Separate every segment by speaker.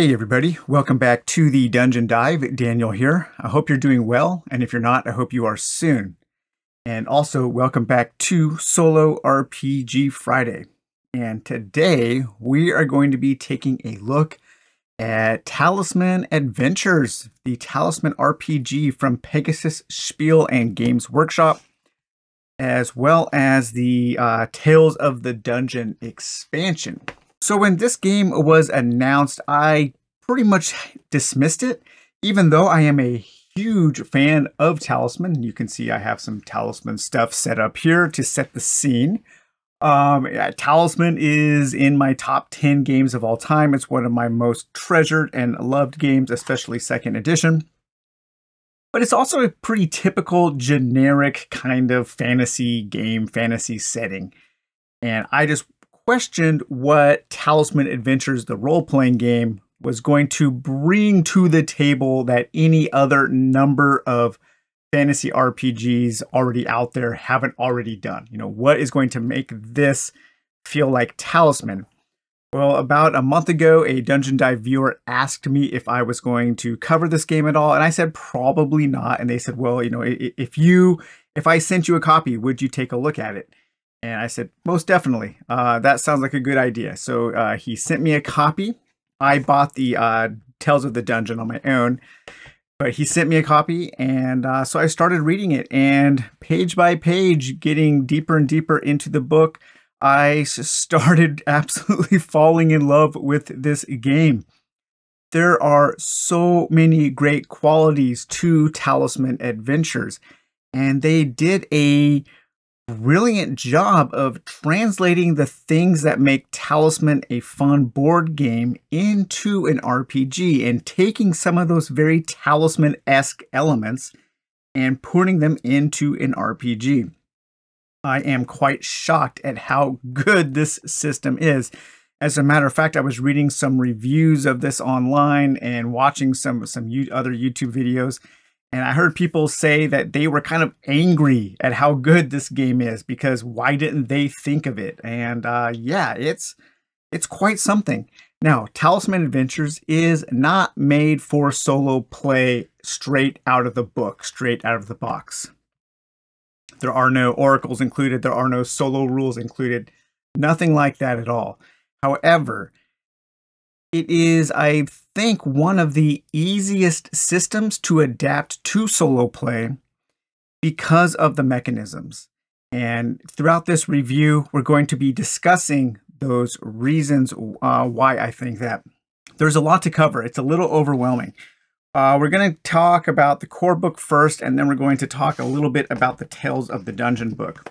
Speaker 1: Hey everybody, welcome back to the Dungeon Dive. Daniel here. I hope you're doing well, and if you're not, I hope you are soon. And also, welcome back to Solo RPG Friday. And today we are going to be taking a look at Talisman Adventures, the Talisman RPG from Pegasus Spiel and Games Workshop, as well as the uh, Tales of the Dungeon expansion. So when this game was announced, I pretty much dismissed it, even though I am a huge fan of Talisman. You can see I have some Talisman stuff set up here to set the scene. Um, Talisman is in my top 10 games of all time. It's one of my most treasured and loved games, especially second edition. But it's also a pretty typical, generic kind of fantasy game, fantasy setting. And I just questioned what Talisman Adventures, the role playing game, was going to bring to the table that any other number of fantasy RPGs already out there haven't already done. You know, what is going to make this feel like Talisman? Well, about a month ago, a Dungeon Dive viewer asked me if I was going to cover this game at all, and I said probably not. And they said, "Well, you know, if you if I sent you a copy, would you take a look at it?" And I said, most definitely. Uh, that sounds like a good idea. So uh, he sent me a copy. I bought the uh, Tales of the Dungeon on my own, but he sent me a copy. And uh, so I started reading it. And page by page, getting deeper and deeper into the book, I started absolutely falling in love with this game. There are so many great qualities to Talisman Adventures. And they did a brilliant job of translating the things that make Talisman a fun board game into an RPG and taking some of those very Talisman esque elements and putting them into an RPG. I am quite shocked at how good this system is. As a matter of fact, I was reading some reviews of this online and watching some some other YouTube videos and I heard people say that they were kind of angry at how good this game is because why didn't they think of it? And uh, yeah, it's it's quite something. Now, Talisman Adventures is not made for solo play straight out of the book, straight out of the box. There are no oracles included, there are no solo rules included, nothing like that at all. However, it is, I think, one of the easiest systems to adapt to solo play because of the mechanisms. And throughout this review, we're going to be discussing those reasons uh, why I think that. There's a lot to cover. It's a little overwhelming. Uh, we're going to talk about the core book first, and then we're going to talk a little bit about the Tales of the Dungeon book.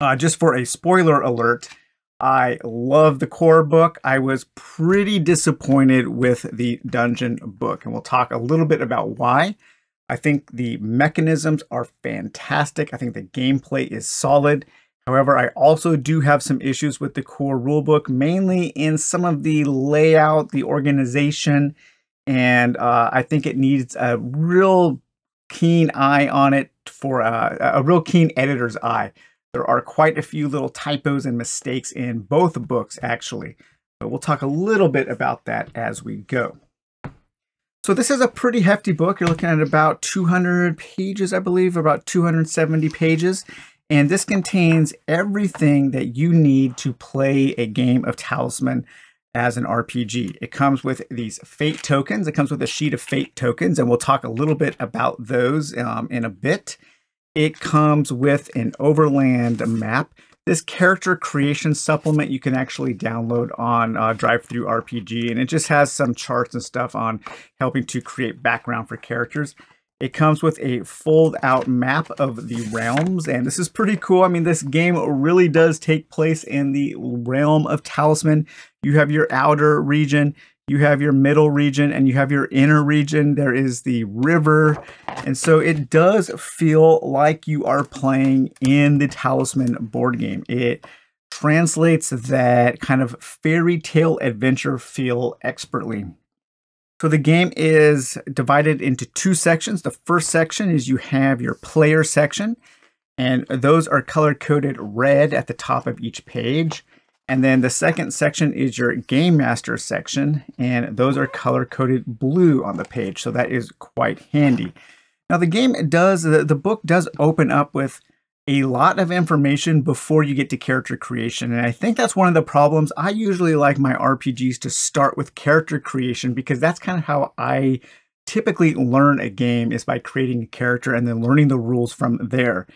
Speaker 1: Uh, just for a spoiler alert, I love the core book. I was pretty disappointed with the dungeon book, and we'll talk a little bit about why. I think the mechanisms are fantastic. I think the gameplay is solid. However, I also do have some issues with the core rulebook, mainly in some of the layout, the organization, and uh, I think it needs a real keen eye on it for uh, a real keen editor's eye there are quite a few little typos and mistakes in both books, actually. But we'll talk a little bit about that as we go. So this is a pretty hefty book. You're looking at about 200 pages, I believe, about 270 pages. And this contains everything that you need to play a game of Talisman as an RPG. It comes with these fate tokens. It comes with a sheet of fate tokens, and we'll talk a little bit about those um, in a bit. It comes with an overland map. This character creation supplement you can actually download on uh, DriveThruRPG, and it just has some charts and stuff on helping to create background for characters. It comes with a fold out map of the realms, and this is pretty cool. I mean, this game really does take place in the realm of Talisman. You have your outer region, you have your middle region and you have your inner region. There is the river. And so it does feel like you are playing in the Talisman board game. It translates that kind of fairy tale adventure feel expertly. So the game is divided into two sections. The first section is you have your player section, and those are color coded red at the top of each page. And then the second section is your Game Master section, and those are color coded blue on the page, so that is quite handy. Now the game does, the, the book does open up with a lot of information before you get to character creation. And I think that's one of the problems. I usually like my RPGs to start with character creation because that's kind of how I typically learn a game is by creating a character and then learning the rules from there.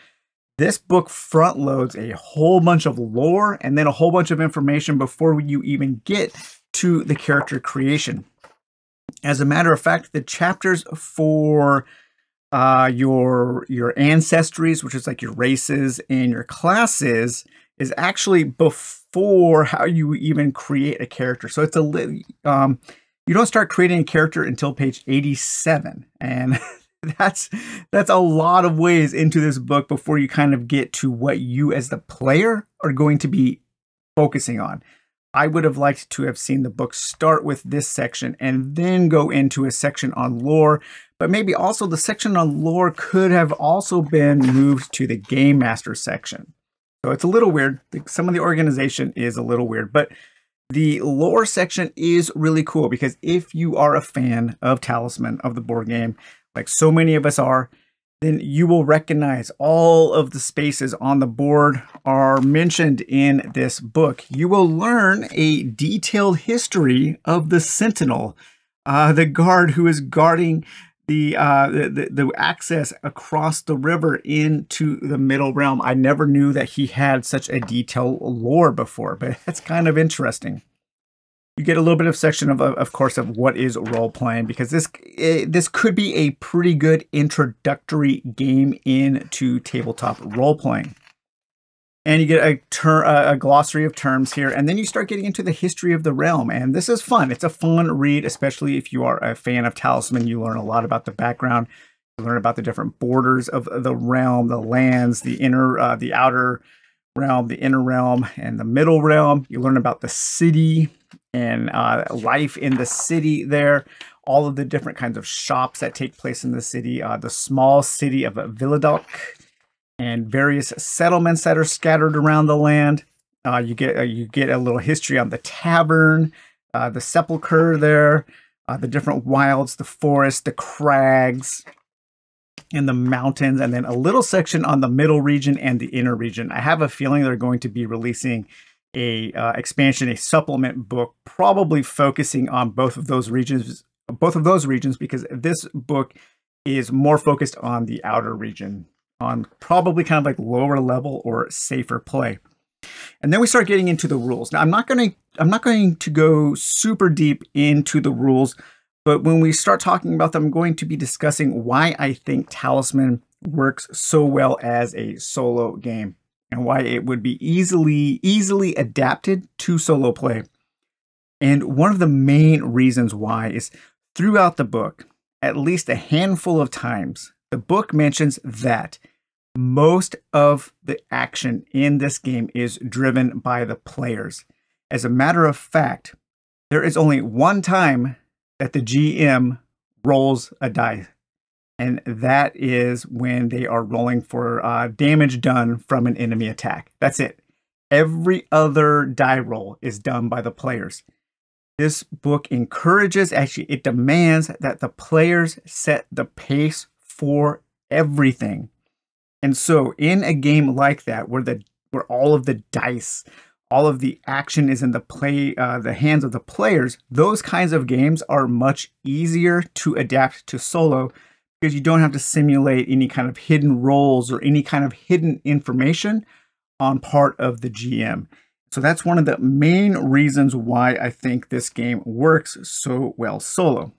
Speaker 1: This book front loads a whole bunch of lore and then a whole bunch of information before you even get to the character creation. As a matter of fact, the chapters for uh, your your ancestries, which is like your races and your classes, is actually before how you even create a character. So it's a um, you don't start creating a character until page 87, and that's that's a lot of ways into this book before you kind of get to what you as the player are going to be focusing on. I would have liked to have seen the book start with this section and then go into a section on lore, but maybe also the section on lore could have also been moved to the Game Master section. So it's a little weird. Some of the organization is a little weird, but the lore section is really cool because if you are a fan of Talisman, of the board game, like so many of us are, then you will recognize all of the spaces on the board are mentioned in this book. You will learn a detailed history of the Sentinel, uh, the guard who is guarding the, uh, the, the access across the river into the middle realm. I never knew that he had such a detailed lore before, but that's kind of interesting you get a little bit of section of, of course, of what is role playing because this eh, this could be a pretty good introductory game into tabletop role playing. And you get a, ter- a glossary of terms here, and then you start getting into the history of the realm. And this is fun. It's a fun read, especially if you are a fan of Talisman. You learn a lot about the background. You learn about the different borders of the realm, the lands, the inner, uh, the outer realm, the inner realm, and the middle realm. You learn about the city, and uh, life in the city there, all of the different kinds of shops that take place in the city, uh, the small city of Villadoc, and various settlements that are scattered around the land. Uh, you get uh, you get a little history on the tavern, uh, the sepulcher there, uh, the different wilds, the forest, the crags, and the mountains, and then a little section on the middle region and the inner region. I have a feeling they're going to be releasing a uh, expansion, a supplement book, probably focusing on both of those regions, both of those regions, because this book is more focused on the outer region, on probably kind of like lower level or safer play. And then we start getting into the rules. Now, I'm not going to I'm not going to go super deep into the rules, but when we start talking about them, I'm going to be discussing why I think Talisman works so well as a solo game and why it would be easily easily adapted to solo play. And one of the main reasons why is throughout the book, at least a handful of times, the book mentions that most of the action in this game is driven by the players. As a matter of fact, there is only one time that the GM rolls a die and that is when they are rolling for uh, damage done from an enemy attack. That's it. Every other die roll is done by the players. This book encourages, actually, it demands that the players set the pace for everything. And so, in a game like that, where the where all of the dice, all of the action is in the play, uh, the hands of the players, those kinds of games are much easier to adapt to solo because you don't have to simulate any kind of hidden rolls or any kind of hidden information on part of the GM. So that's one of the main reasons why I think this game works so well solo.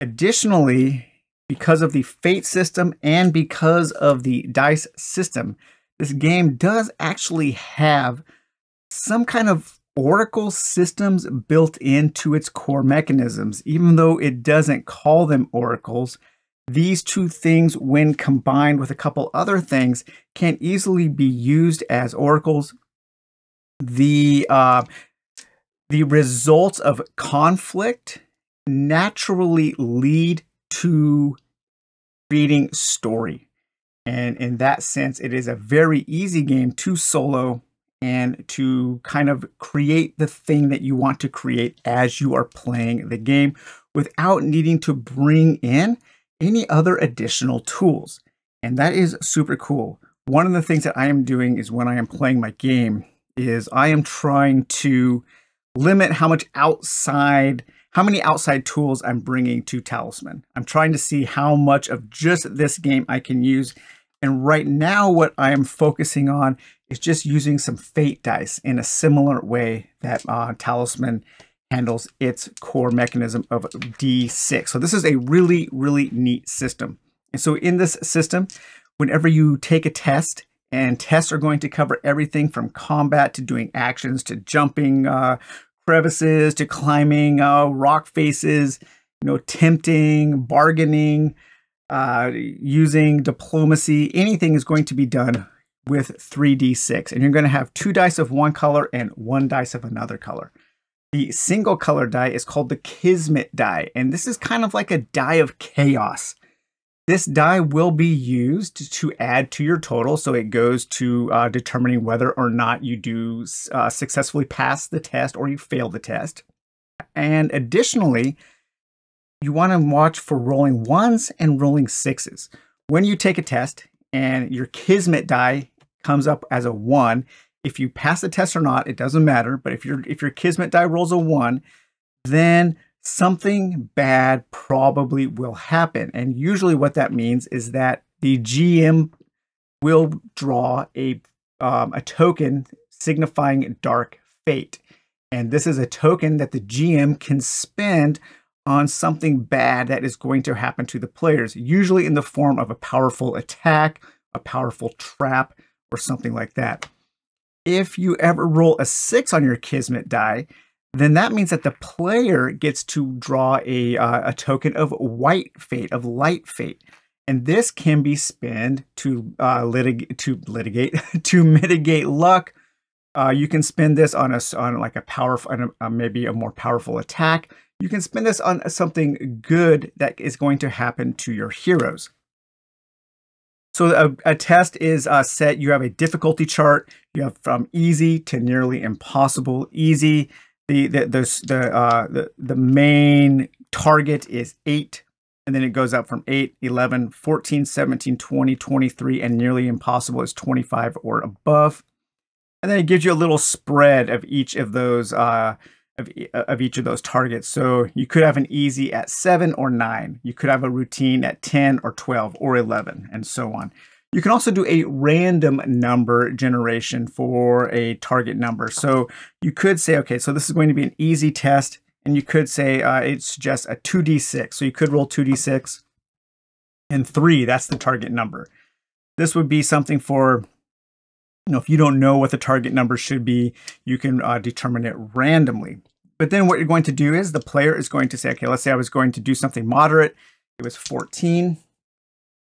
Speaker 1: Additionally, because of the fate system and because of the dice system, this game does actually have some kind of oracle systems built into its core mechanisms, even though it doesn't call them oracles these two things, when combined with a couple other things, can easily be used as oracles. The uh, the results of conflict naturally lead to creating story. And in that sense, it is a very easy game to solo and to kind of create the thing that you want to create as you are playing the game without needing to bring in any other additional tools. And that is super cool. One of the things that I am doing is when I am playing my game is I am trying to limit how much outside how many outside tools I'm bringing to Talisman. I'm trying to see how much of just this game I can use. And right now, what I am focusing on is just using some Fate dice in a similar way that uh, Talisman handles its core mechanism of D6. So this is a really, really neat system. And so in this system, whenever you take a test, and tests are going to cover everything from combat to doing actions to jumping uh, crevices to climbing uh, rock faces, you know, tempting, bargaining, uh, using diplomacy. Anything is going to be done with 3d6. And you're going to have two dice of one color and one dice of another color. The single color die is called the Kismet die. And this is kind of like a die of chaos. This die will be used to add to your total, so it goes to uh, determining whether or not you do uh, successfully pass the test or you fail the test. And additionally, you want to watch for rolling ones and rolling sixes. When you take a test and your Kismet die comes up as a one, if you pass the test or not, it doesn't matter. But if your if your Kismet die rolls a one, then something bad probably will happen. And usually what that means is that the GM will draw a, um, a token signifying dark fate. And this is a token that the GM can spend on something bad that is going to happen to the players, usually in the form of a powerful attack, a powerful trap, or something like that. If you ever roll a six on your Kismet die, then that means that the player gets to draw a, uh, a token of white fate, of light fate. And this can be spent to uh, litig- to litigate to mitigate luck. Uh, you can spend this on a on like a powerful, on a, uh, maybe a more powerful attack. You can spend this on something good that is going to happen to your heroes. So a, a test is uh, set. You have a difficulty chart. You have from easy to nearly impossible. Easy the the the the, uh, the the main target is 8 and then it goes up from 8 11 14 17 20 23 and nearly impossible is 25 or above and then it gives you a little spread of each of those uh, of, of each of those targets so you could have an easy at 7 or 9 you could have a routine at 10 or 12 or 11 and so on you can also do a random number generation for a target number. So you could say, okay, so this is going to be an easy test, and you could say uh, it's just a 2d6. So you could roll 2d6, and 3, that's the target number. This would be something for, you know, if you don't know what the target number should be, you can uh, determine it randomly. But then what you're going to do is the player is going to say, okay, let's say I was going to do something moderate. It was 14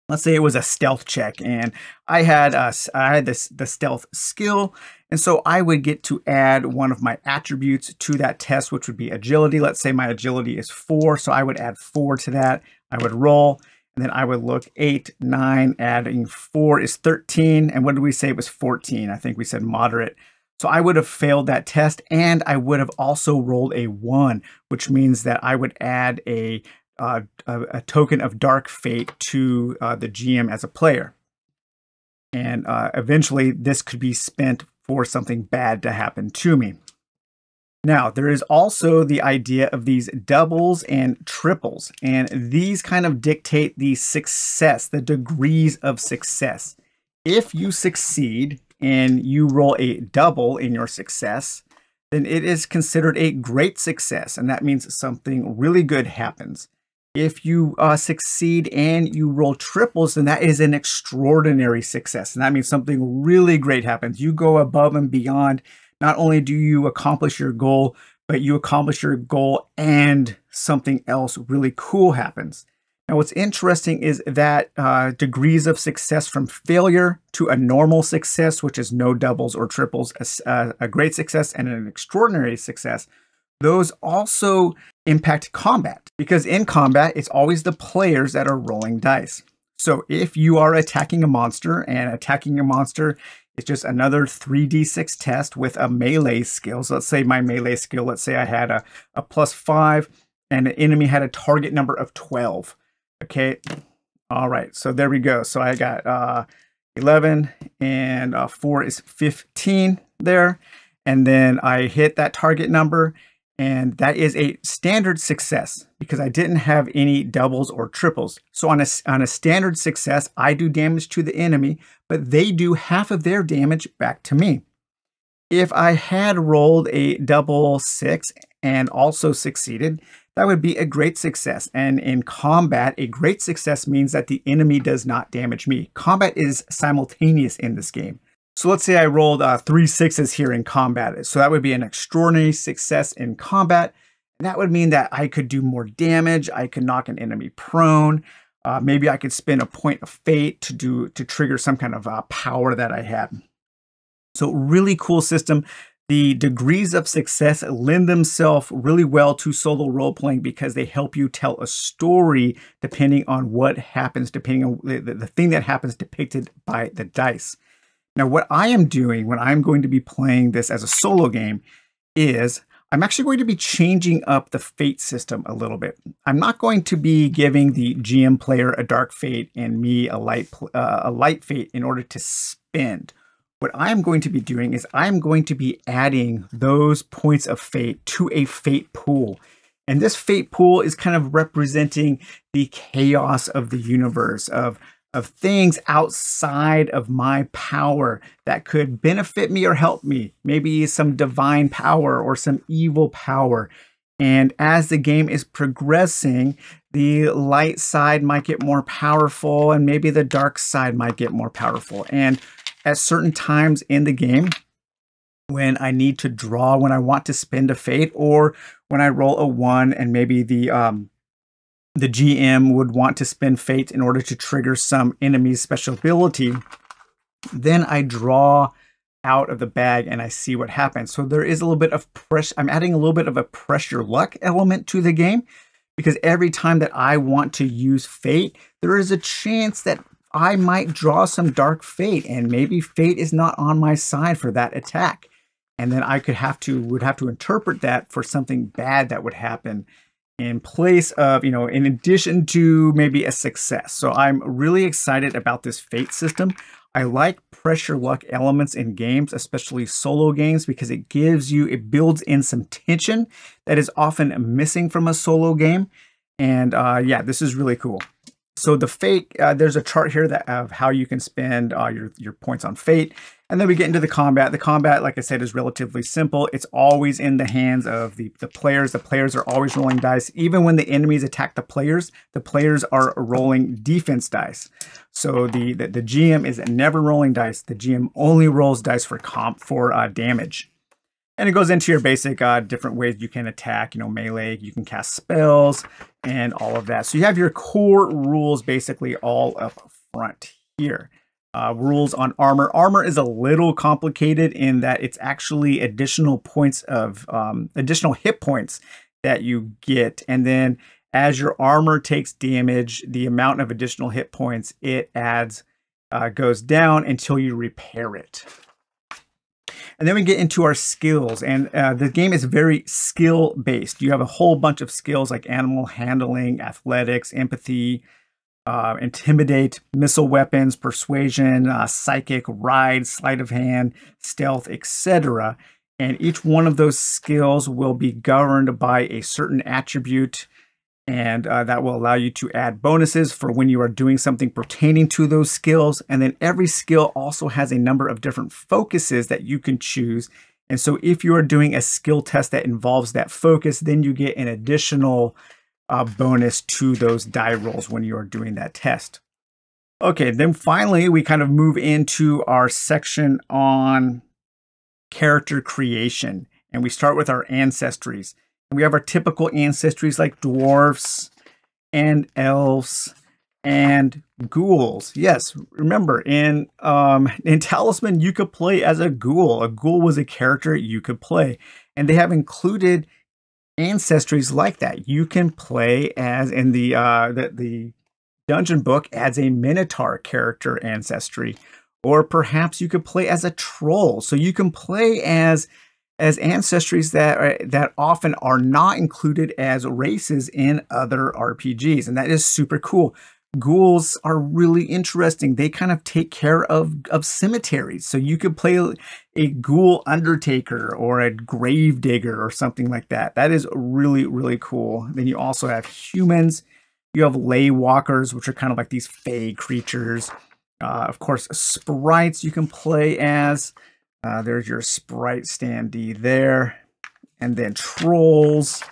Speaker 1: let's say it was a stealth check and I had a, I had this the stealth skill and so I would get to add one of my attributes to that test which would be agility let's say my agility is 4 so I would add 4 to that I would roll and then I would look 8 9 adding 4 is 13 and what did we say it was 14 I think we said moderate so I would have failed that test and I would have also rolled a 1 which means that I would add a uh, a, a, token of dark fate to uh, the GM as a player. And uh, eventually, this could be spent for something bad to happen to me. Now, there is also the idea of these doubles and triples, and these kind of dictate the success, the degrees of success. If you succeed and you roll a double in your success, then it is considered a great success, and that means something really good happens. If you uh, succeed and you roll triples, then that is an extraordinary success. And that means something really great happens. You go above and beyond. Not only do you accomplish your goal, but you accomplish your goal and something else really cool happens. Now, what's interesting is that uh, degrees of success from failure to a normal success, which is no doubles or triples, a, a great success and an extraordinary success, those also impact combat because in combat, it's always the players that are rolling dice. So if you are attacking a monster and attacking a monster It's just another 3d6 test with a melee skill. So let's say my melee skill, let's say I had a, a plus 5 and the enemy had a target number of 12. Okay, all right, so there we go. So I got uh, 11 and uh, 4 is 15 there. And then I hit that target number and that is a standard success because I didn't have any doubles or triples. So on a, on a standard success, I do damage to the enemy, but they do half of their damage back to me. If I had rolled a double six and also succeeded, that would be a great success. And in combat, a great success means that the enemy does not damage me. Combat is simultaneous in this game. So let's say I rolled uh, three sixes here in combat. So that would be an extraordinary success in combat. And that would mean that I could do more damage. I could knock an enemy prone. Uh, maybe I could spend a point of fate to do to trigger some kind of uh, power that I had. So really cool system. The degrees of success lend themselves really well to solo role playing because they help you tell a story depending on what happens, depending on the, the thing that happens depicted by the dice. Now, what I am doing when I'm going to be playing this as a solo game is I'm actually going to be changing up the fate system a little bit. I'm not going to be giving the GM player a dark fate and me a light uh, a light fate in order to spend. What I'm going to be doing is I'm going to be adding those points of fate to a fate pool. And this fate pool is kind of representing the chaos of the universe, of of things outside of my power that could benefit me or help me. Maybe some divine power or some evil power. And as the game is progressing, the light side might get more powerful and maybe the dark side might get more powerful. And at certain times in the game, when I need to draw, when I want to spend a fate, or when I roll a one and maybe the um, the GM would want to spend fate in order to trigger some enemy's special ability, then I draw out of the bag and I see what happens. So there is a little bit of pressure. I'm adding a little bit of a pressure luck element to the game because every time that I want to use fate, there is a chance that I might draw some dark fate and maybe fate is not on my side for that attack. And then I could have to would have to interpret that for something bad that would happen in place of, you know, in addition to maybe a success. So I'm really excited about this fate system. I like pressure luck elements in games, especially solo games, because it gives you, it builds in some tension that is often missing from a solo game. And uh, yeah, this is really cool. So the fate, uh, there's a chart here that of how you can spend uh, your, your points on fate. And then we get into the combat. The combat, like I said, is relatively simple. It's always in the hands of the, the players. The players are always rolling dice. Even when the enemies attack the players, the players are rolling defense dice. So the, the, the GM is never rolling dice. The GM only rolls dice for comp for uh, damage. And it goes into your basic uh, different ways you can attack, you know, melee, you can cast spells and all of that. So you have your core rules basically all up front here. Uh, rules on armor. Armor is a little complicated in that it's actually additional points of um, additional hit points that you get. And then as your armor takes damage, the amount of additional hit points it adds uh, goes down until you repair it. And then we get into our skills, and uh, the game is very skill based. You have a whole bunch of skills like animal handling, athletics, empathy, uh, intimidate, missile weapons, persuasion, uh, psychic, ride, sleight of hand, stealth, etc. And each one of those skills will be governed by a certain attribute and uh, that will allow you to add bonuses for when you are doing something pertaining to those skills. And then every skill also has a number of different focuses that you can choose. And so if you are doing a skill test that involves that focus, then you get an additional uh, bonus to those die rolls when you are doing that test. Okay, then finally, we kind of move into our section on character creation. And we start with our ancestries. We have our typical ancestries like dwarfs and elves and ghouls. Yes, remember in um, in Talisman you could play as a ghoul. A ghoul was a character you could play, and they have included ancestries like that. You can play as in the uh, the, the dungeon book as a minotaur character ancestry, Or perhaps you could play as a troll. So you can play as as ancestries that are, that often are not included as races in other RPGs, and that is super cool. Ghouls are really interesting. They kind of take care of of cemeteries, so you could play a ghoul undertaker or a grave digger or something like that. That is really really cool. Then you also have humans. You have ley walkers, which are kind of like these fey creatures. Uh, of course, sprites you can play as. Uh, there's your sprite standee there. And then trolls.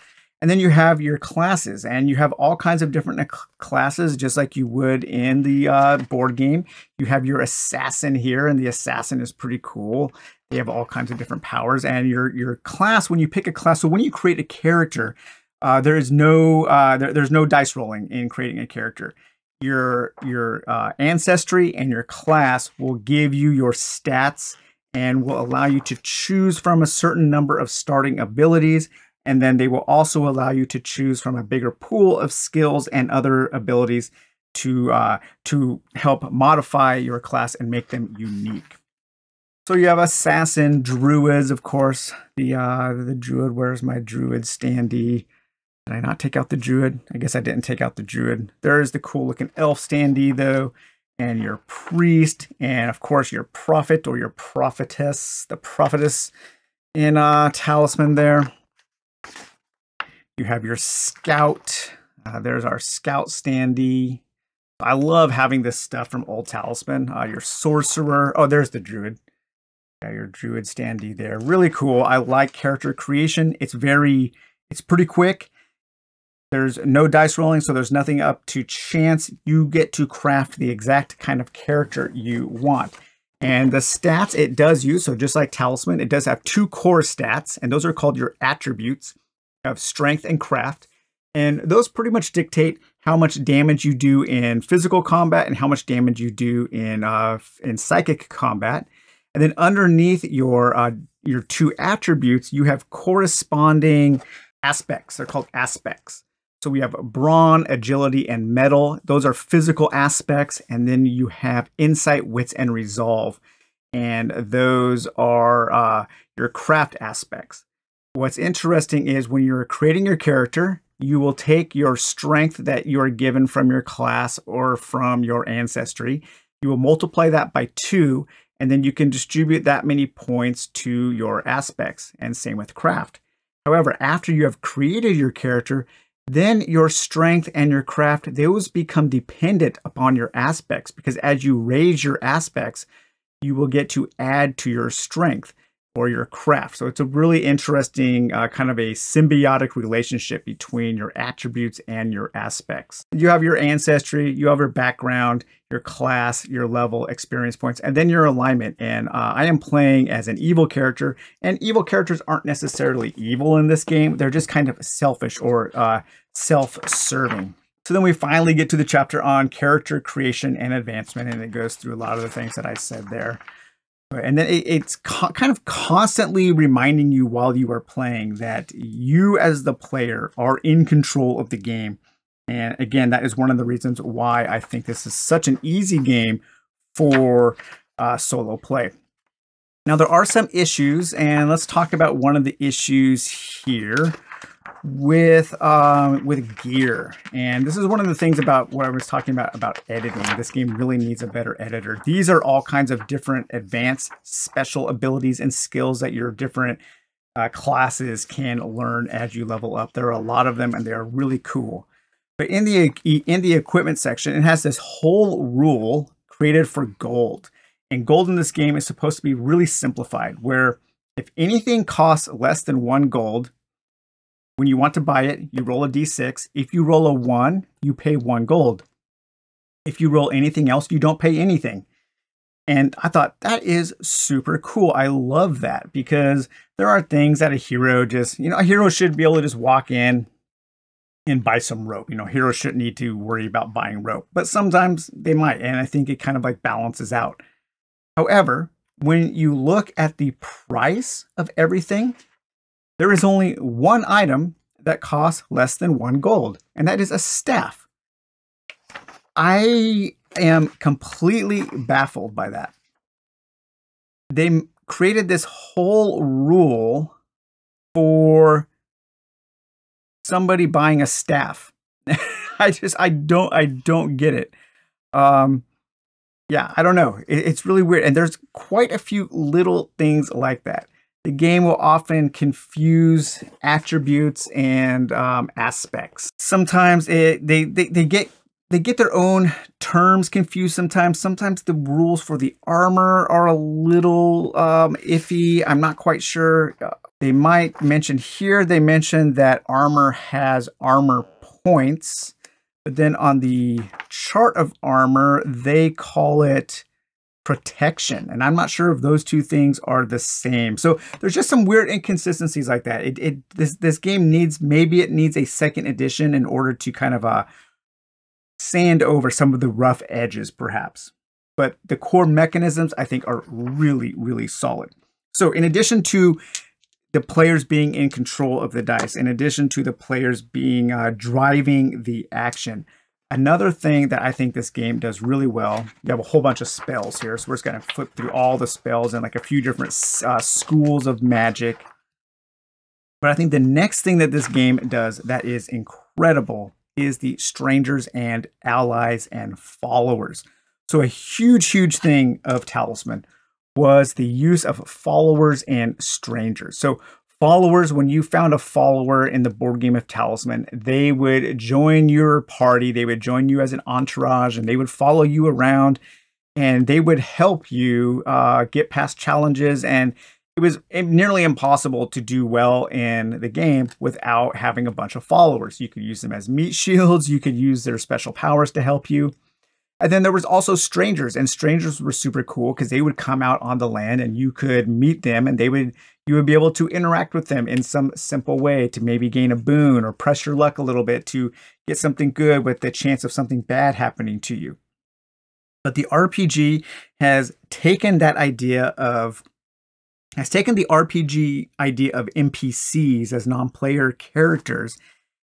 Speaker 1: And then you have your classes, and you have all kinds of different classes, just like you would in the uh, board game. You have your assassin here, and the assassin is pretty cool. They have all kinds of different powers, and your your class. When you pick a class, so when you create a character, uh, there is no uh, there, there's no dice rolling in creating a character. Your your uh, ancestry and your class will give you your stats and will allow you to choose from a certain number of starting abilities. And then they will also allow you to choose from a bigger pool of skills and other abilities to uh, to help modify your class and make them unique. So you have assassin, druids, of course. The uh, the druid. Where's my druid standee? Did I not take out the druid? I guess I didn't take out the druid. There's the cool looking elf standee though and your priest, and of course your prophet or your prophetess, the prophetess in uh, Talisman there. You have your scout. Uh, there's our scout standee. I love having this stuff from Old Talisman. Uh, your sorcerer. Oh, there's the druid. Yeah, your druid standee there. Really cool. I like character creation. It's very, it's pretty quick. There's no dice rolling, so there's nothing up to chance. You get to craft the exact kind of character you want. And the stats it does use, so just like Talisman, it does have two core stats, and those are called your attributes of strength and craft. And those pretty much dictate how much damage you do in physical combat and how much damage you do in uh, in psychic combat. And then underneath your uh, your two attributes, you have corresponding aspects. They're called aspects. So we have brawn, agility, and mettle. Those are physical aspects. And then you have insight, wits, and resolve. And those are uh, your craft aspects. What's interesting is when you're creating your character, you will take your strength that you are given from your class or from your ancestry. You will multiply that by two, and then you can distribute that many points to your aspects. And same with craft. However, after you have created your character, then your strength and your craft, those become dependent upon your aspects because as you raise your aspects, you will get to add to your strength or your craft. So it's a really interesting uh, kind of a symbiotic relationship between your attributes and your aspects. You have your ancestry, you have your background, your class, your level, experience points, and then your alignment. And uh, I am playing as an evil character, and evil characters aren't necessarily evil in this game. They're just kind of selfish or uh, self-serving. So then we finally get to the chapter on character creation and advancement, and it goes through a lot of the things that I said there. And then it, it's kind of constantly reminding you while you are playing that you as the player are in control of the game. And again, that is one of the reasons why I think this is such an easy game for uh, solo play. Now, there are some issues, and let's talk about one of the issues here with um, with gear. And this is one of the things about what I was talking about about editing. This game really needs a better editor. These are all kinds of different advanced special abilities and skills that your different uh, classes can learn as you level up. There are a lot of them, and they are really cool. But in the in the equipment section, it has this whole rule created for gold. And gold in this game is supposed to be really simplified, where if anything costs less than one gold, when you want to buy it, you roll a d6. If you roll a 1, you pay 1 gold. If you roll anything else, you don't pay anything. And I thought that is super cool. I love that because there are things that a hero just, you know, a hero should be able to just walk in and buy some rope. You know, heroes shouldn't need to worry about buying rope, but sometimes they might. And I think it kind of like balances out. However, when you look at the price of everything, there is only one item that costs less than one gold, and that is a staff. I am completely baffled by that. they created this whole rule for somebody buying a staff. I just I don't I don't get it. Um yeah, I don't know. It, it's really weird and there's quite a few little things like that. The game will often confuse attributes and um, aspects. Sometimes it, they, they, they get they get their own terms confused sometimes. Sometimes the rules for the armor are a little um, iffy. I'm not quite sure. Uh, they might mention here, they mentioned that armor has armor points. But then on the chart of armor, they call it protection. And I'm not sure if those two things are the same. So there's just some weird inconsistencies like that. It, it this this game needs maybe it needs a second edition in order to kind of uh sand over some of the rough edges perhaps. But the core mechanisms I think are really really solid. So in addition to the players being in control of the dice, in addition to the players being uh, driving the action, Another thing that I think this game does really well, you have a whole bunch of spells here, so we're just going to flip through all the spells and like a few different uh, schools of magic. But I think the next thing that this game does that is incredible is the strangers and allies and followers. So a huge, huge thing of Talisman was the use of followers and strangers. So followers, when you found a follower in the board game of Talisman, they would join your party, they would join you as an entourage, and they would follow you around and they would help you uh, get past challenges. And it was nearly impossible to do well in the game without having a bunch of followers. You could use them as meat shields, you could use their special powers to help you. And then there was also strangers, and strangers were super cool because they would come out on the land and you could meet them and they would you would be able to interact with them in some simple way to maybe gain a boon or press your luck a little bit to get something good with the chance of something bad happening to you. But the RPG has taken that idea of has taken the RPG idea of NPCs as non-player characters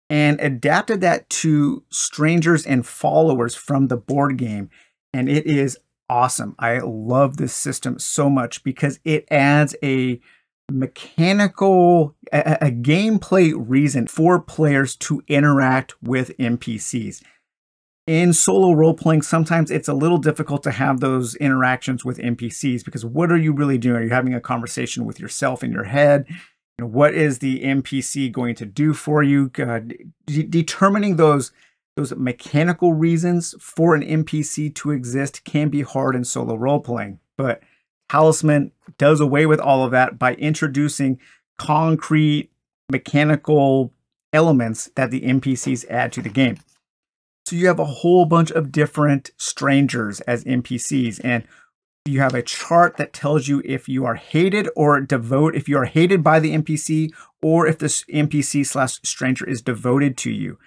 Speaker 1: and adapted that to strangers and followers from the board game. And it is awesome. I love this system so much because it adds a mechanical, a, a gameplay reason for players to interact with NPCs. In solo role playing, sometimes it's a little difficult to have those interactions with NPCs because what are you really doing? Are you having a conversation with yourself in your head? What is the NPC going to do for you? Uh, de determining those those mechanical reasons for an NPC to exist can be hard in solo role playing, but Talisman does away with all of that by introducing concrete mechanical elements that the NPCs add to the game. So you have a whole bunch of different strangers as NPCs, and you have a chart that tells you if you are hated or devote if you are hated by the NPC or if this NPC slash stranger is devoted to you.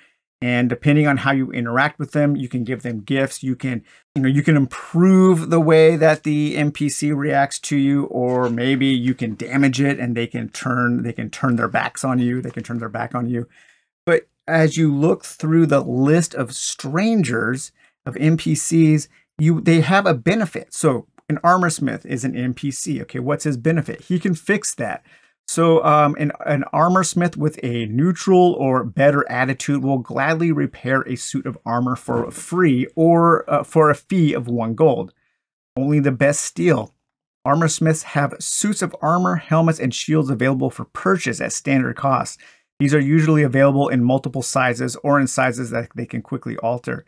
Speaker 1: And depending on how you interact with them, you can give them gifts. You can, you know, you can improve the way that the NPC reacts to you, or maybe you can damage it and they can turn they can turn their backs on you. They can turn their back on you. But as you look through the list of strangers of NPCs, you they have a benefit. So an armor smith is an NPC. Okay, what's his benefit? He can fix that. So um, an, an armor smith with a neutral or better attitude will gladly repair a suit of armor for free or uh, for a fee of one gold. Only the best steel. Armor smiths have suits of armor, helmets, and shields available for purchase at standard cost. These are usually available in multiple sizes or in sizes that they can quickly alter.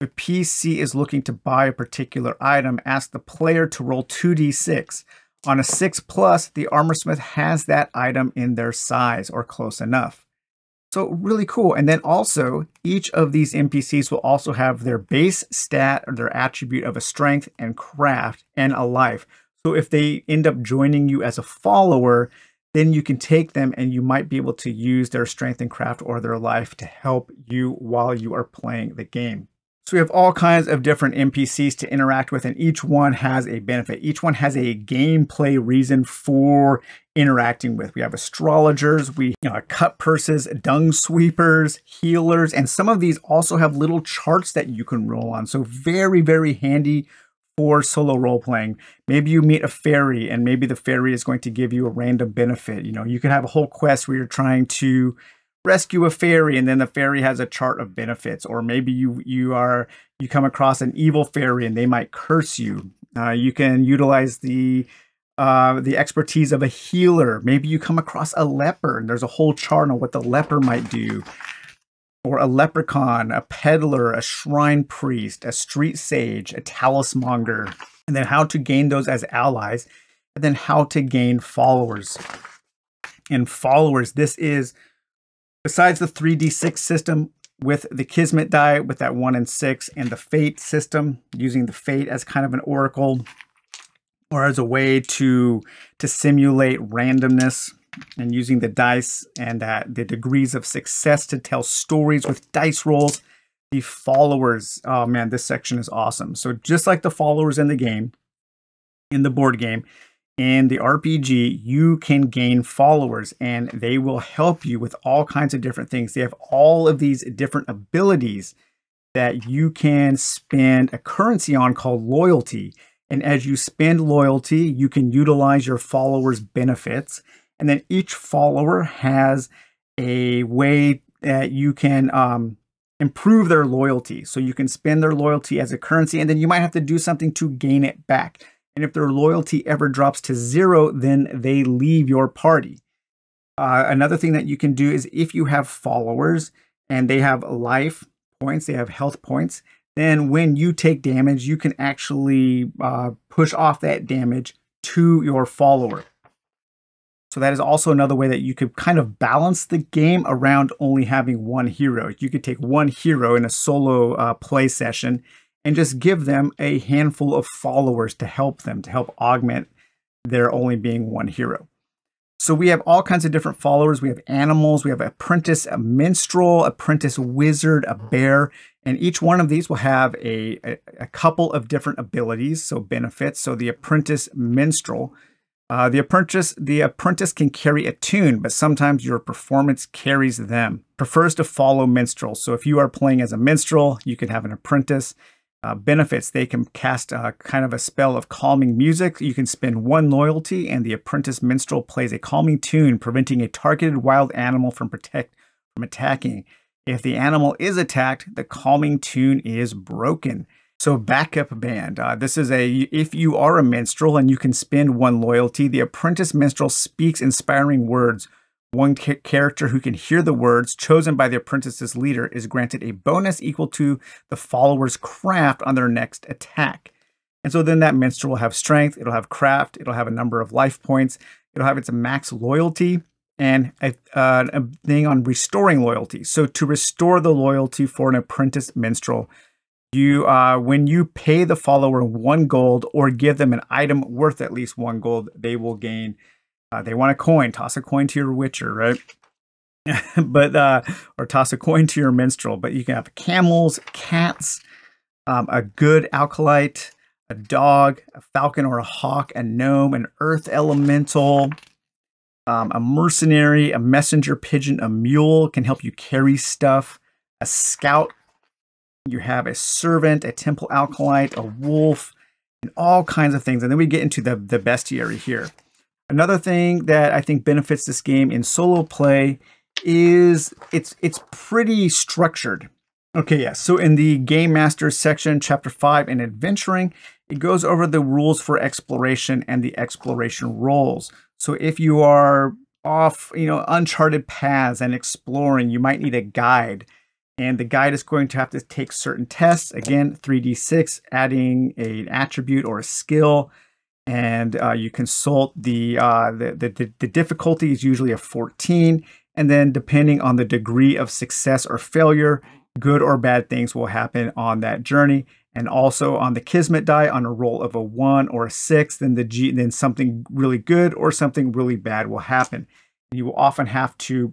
Speaker 1: If PC is looking to buy a particular item, ask the player to roll 2d6. On a 6 plus, the armorsmith has that item in their size or close enough. So really cool. And then also, each of these NPCs will also have their base stat or their attribute of a strength and craft and a life. So if they end up joining you as a follower, then you can take them and you might be able to use their strength and craft or their life to help you while you are playing the game. So we have all kinds of different NPCs to interact with, and each one has a benefit. Each one has a gameplay reason for interacting with. We have astrologers, we you know, cut purses, dung sweepers, healers, and some of these also have little charts that you can roll on. So very, very handy for solo role playing. Maybe you meet a fairy and maybe the fairy is going to give you a random benefit. You know, you can have a whole quest where you're trying to rescue a fairy and then the fairy has a chart of benefits or maybe you you are you come across an evil fairy and they might curse you. Uh, you can utilize the uh, the expertise of a healer. Maybe you come across a leper and there's a whole chart on what the leper might do or a leprechaun, a peddler, a shrine priest, a street sage, a talismonger, and then how to gain those as allies, and then how to gain followers. And followers, this is besides the 3d6 system with the Kismet die with that 1 and 6 and the Fate system, using the Fate as kind of an oracle or as a way to to simulate randomness and using the dice and the degrees of success to tell stories with dice rolls. The followers, oh man, this section is awesome. So just like the followers in the game, in the board game, in the RPG, you can gain followers and they will help you with all kinds of different things. They have all of these different abilities that you can spend a currency on called loyalty. And as you spend loyalty, you can utilize your followers' benefits. And then each follower has a way that you can um, improve their loyalty. So you can spend their loyalty as a currency, and then you might have to do something to gain it back. And if their loyalty ever drops to zero, then they leave your party. Uh, another thing that you can do is if you have followers and they have life points, they have health points, then when you take damage, you can actually uh, push off that damage to your follower. So that is also another way that you could kind of balance the game around only having one hero. You could take one hero in a solo uh, play session and just give them a handful of followers to help them, to help augment their only being one hero. So we have all kinds of different followers. We have animals, we have apprentice, a minstrel, apprentice wizard, a bear, and each one of these will have a, a, a couple of different abilities, so benefits. So the apprentice minstrel uh, the apprentice the apprentice can carry a tune, but sometimes your performance carries them. Prefers to follow minstrel. So if you are playing as a minstrel, you can have an apprentice. Uh, benefits they can cast a, kind of a spell of calming music. You can spend one loyalty, and the apprentice minstrel plays a calming tune, preventing a targeted wild animal from protect from attacking. If the animal is attacked, the calming tune is broken. So backup band. Uh, this is a if you are a minstrel and you can spend one loyalty, the apprentice minstrel speaks inspiring words. One ca character who can hear the words chosen by the apprentice's leader is granted a bonus equal to the follower's craft on their next attack. And so then that minstrel will have strength, it'll have craft, it'll have a number of life points, it'll have its max loyalty, and a, uh, a thing on restoring loyalty. So to restore the loyalty for an apprentice minstrel, you uh, when you pay the follower one gold or give them an item worth at least one gold, they will gain. Uh, they want a coin. Toss a coin to your witcher, right? but uh, or toss a coin to your minstrel. But you can have camels, cats, um, a good acolyte, a dog, a falcon or a hawk, a gnome, an earth elemental, um, a mercenary, a messenger pigeon, a mule can help you carry stuff. A scout you have a servant, a temple acolyte, a wolf, and all kinds of things. And then we get into the, the bestiary here. Another thing that I think benefits this game in solo play is it's it's pretty structured. Okay, yeah. So in the Game Master section, Chapter 5 in Adventuring, it goes over the rules for exploration and the exploration roles. So if you are off, you know, uncharted paths and exploring, you might need a guide and the guide is going to have to take certain tests. Again, 3d6, adding an attribute or a skill, and uh, you consult the, uh, the, the, the difficulty is usually a 14, and then depending on the degree of success or failure, good or bad things will happen on that journey. And also on the Kismet die, on a roll of a one or a six, then the G, then something really good or something really bad will happen. You will often have to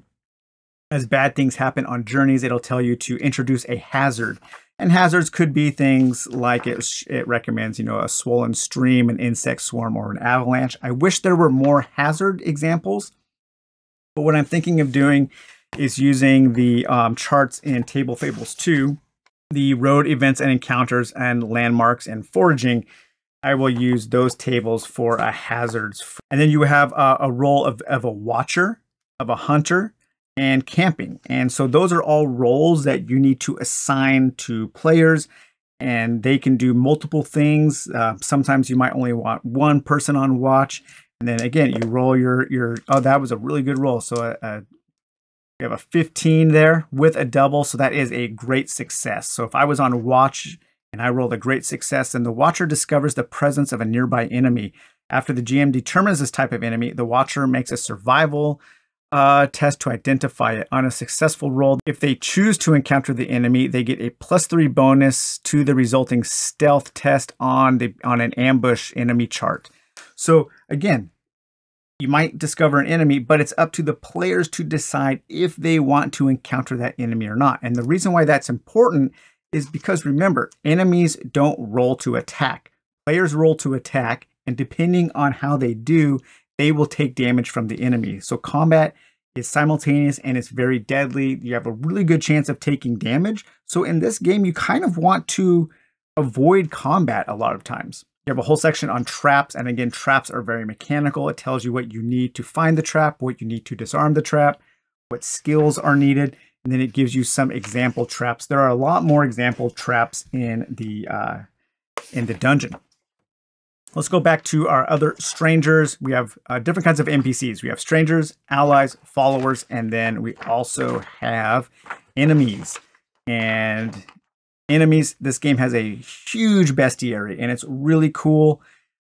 Speaker 1: as bad things happen on journeys, it'll tell you to introduce a hazard. And hazards could be things like it, it recommends, you know, a swollen stream, an insect swarm, or an avalanche. I wish there were more hazard examples, but what I'm thinking of doing is using the um, charts in Table Fables 2, the road events and encounters and landmarks and foraging I will use those tables for a hazards. And then you have a, a role of, of a watcher, of a hunter, and camping. And so those are all roles that you need to assign to players and they can do multiple things. Uh, sometimes you might only want one person on watch. And then again, you roll your, your oh, that was a really good roll. So uh, uh we have a 15 there with a double. So that is a great success. So if I was on watch and I rolled a great success, then the watcher discovers the presence of a nearby enemy. After the GM determines this type of enemy, the watcher makes a survival test to identify it. On a successful roll, if they choose to encounter the enemy, they get a plus three bonus to the resulting stealth test on the on an ambush enemy chart. So again, you might discover an enemy, but it's up to the players to decide if they want to encounter that enemy or not. And the reason why that's important is because remember, enemies don't roll to attack. Players roll to attack, and depending on how they do, they will take damage from the enemy. So combat is simultaneous and it's very deadly. You have a really good chance of taking damage. So in this game, you kind of want to avoid combat a lot of times. You have a whole section on traps, and again, traps are very mechanical. It tells you what you need to find the trap, what you need to disarm the trap, what skills are needed, and then it gives you some example traps. There are a lot more example traps in the uh, in the dungeon. Let's go back to our other strangers. We have uh, different kinds of NPCs. We have strangers, allies, followers, and then we also have enemies. And enemies, this game has a huge bestiary and it's really cool.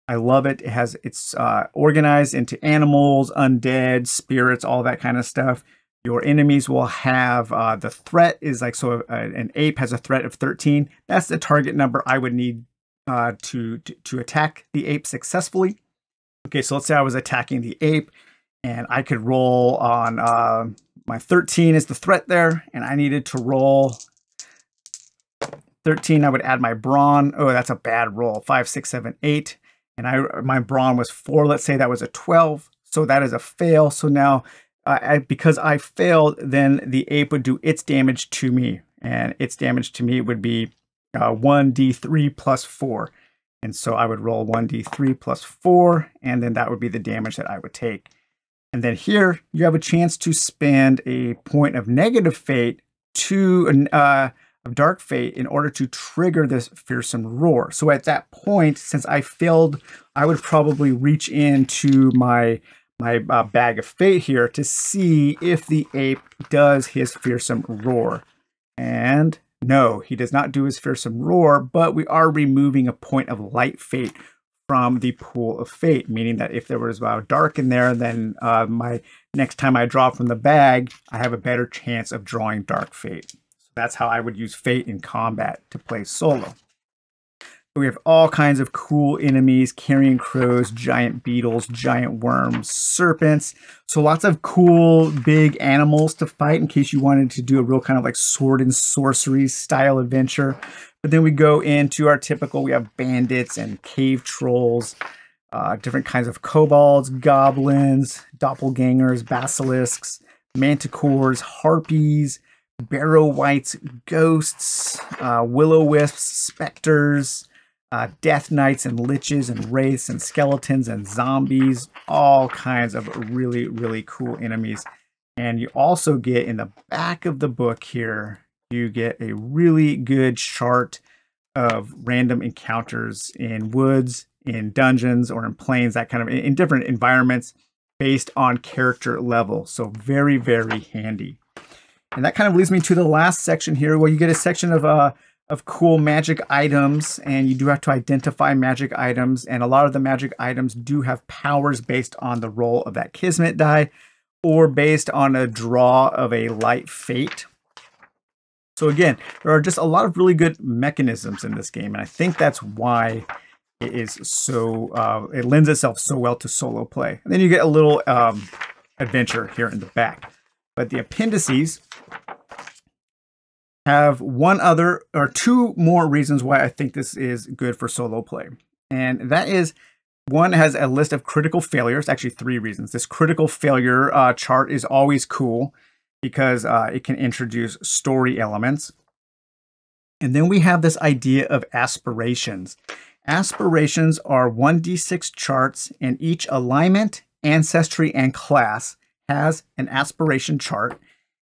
Speaker 1: I love it. It has it's uh, organized into animals, undead, spirits, all that kind of stuff. Your enemies will have uh, the threat is like so. Uh, an ape has a threat of 13. That's the target number I would need uh, to, to, attack the ape successfully. Okay, so let's say I was attacking the ape and I could roll on uh, my 13 is the threat there, and I needed to roll 13. I would add my brawn. Oh, that's a bad roll. Five, six, seven, eight, and I my brawn was four. Let's say that was a 12, so that is a fail. So now, uh, I, because I failed, then the ape would do its damage to me, and its damage to me would be uh, 1d3 plus 4. And so I would roll 1d3 plus 4, and then that would be the damage that I would take. And then here, you have a chance to spend a point of negative fate to uh, of dark fate in order to trigger this fearsome roar. So at that point, since I failed, I would probably reach into my my uh, bag of fate here to see if the ape does his fearsome roar. And no, he does not do his fearsome roar, but we are removing a point of light fate from the pool of fate, meaning that if there was uh, dark in there, then uh, my next time I draw from the bag, I have a better chance of drawing dark fate. So that's how I would use fate in combat to play solo. We have all kinds of cool enemies, carrion crows, giant beetles, giant worms, serpents. So lots of cool big animals to fight in case you wanted to do a real kind of like sword and sorcery style adventure. But then we go into our typical, we have bandits and cave trolls, uh, different kinds of kobolds, goblins, doppelgangers, basilisks, manticores, harpies, barrow wights, ghosts, uh, will-o-wisps, specters, uh, death knights and liches and wraiths and skeletons and zombies, all kinds of really, really cool enemies. And you also get in the back of the book here, you get a really good chart of random encounters in woods, in dungeons, or in plains, that kind of in different environments based on character level. So very, very handy. And that kind of leads me to the last section here where you get a section of uh, of cool magic items and you do have to identify magic items and a lot of the magic items do have powers based on the roll of that kismet die or based on a draw of a light fate. So again there are just a lot of really good mechanisms in this game and i think that's why it is so uh, it lends itself so well to solo play. And then you get a little um, adventure here in the back. But the appendices have one other or two more reasons why I think this is good for solo play. And that is one has a list of critical failures, actually three reasons. This critical failure uh, chart is always cool because uh, it can introduce story elements. And then we have this idea of aspirations. Aspirations are 1d6 charts, and each alignment, ancestry, and class has an aspiration chart.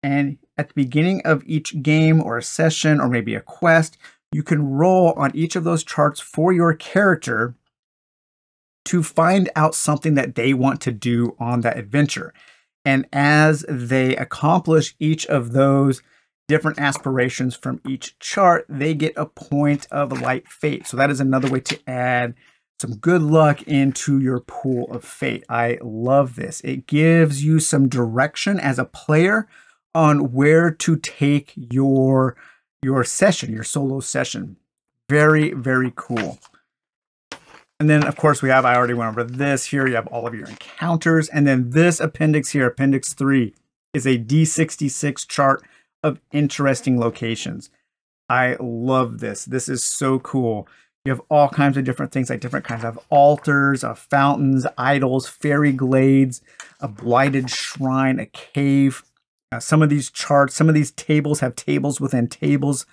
Speaker 1: And at the beginning of each game or a session or maybe a quest, you can roll on each of those charts for your character to find out something that they want to do on that adventure. And as they accomplish each of those different aspirations from each chart, they get a point of light fate. So that is another way to add some good luck into your pool of fate. I love this. It gives you some direction as a player on where to take your your session, your solo session. Very, very cool. And then, of course, we have, I already went over this here. You have all of your encounters. And then this appendix here, Appendix 3, is a D66 chart of interesting locations. I love this. This is so cool. You have all kinds of different things, like different kinds of altars, of fountains, idols, fairy glades, a blighted shrine, a cave. Uh, some of these charts, some of these tables have tables within tables